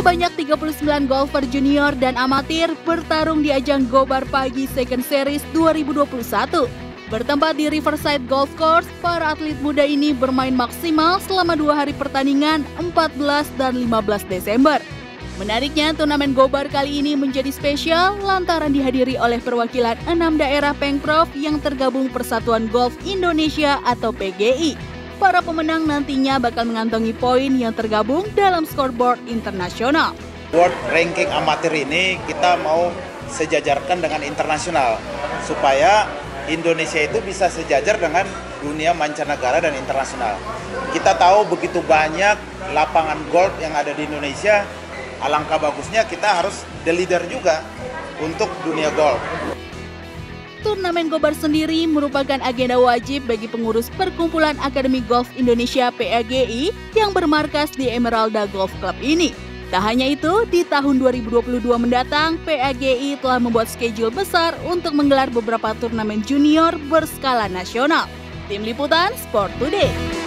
Sebanyak 39 golfer junior dan amatir bertarung di ajang Gobar Pagi Second Series 2021. Bertempat di Riverside Golf Course, para atlet muda ini bermain maksimal selama dua hari pertandingan 14 dan 15 Desember. Menariknya, turnamen Gobar kali ini menjadi spesial lantaran dihadiri oleh perwakilan enam daerah Pengprov yang tergabung Persatuan Golf Indonesia atau PGI. Para pemenang nantinya bakal mengantongi poin yang tergabung dalam scoreboard internasional. World Ranking Amatir ini kita mau sejajarkan dengan internasional supaya Indonesia itu bisa sejajar dengan dunia mancanegara dan internasional. Kita tahu begitu banyak lapangan golf yang ada di Indonesia, alangkah bagusnya kita harus the leader juga untuk dunia golf. Turnamen Gobar sendiri merupakan agenda wajib bagi pengurus Perkumpulan Akademi Golf Indonesia PAGI yang bermarkas di Emeralda Golf Club ini. Tak hanya itu, di tahun 2022 mendatang, PAGI telah membuat schedule besar untuk menggelar beberapa turnamen junior berskala nasional. Tim Liputan Sport Today.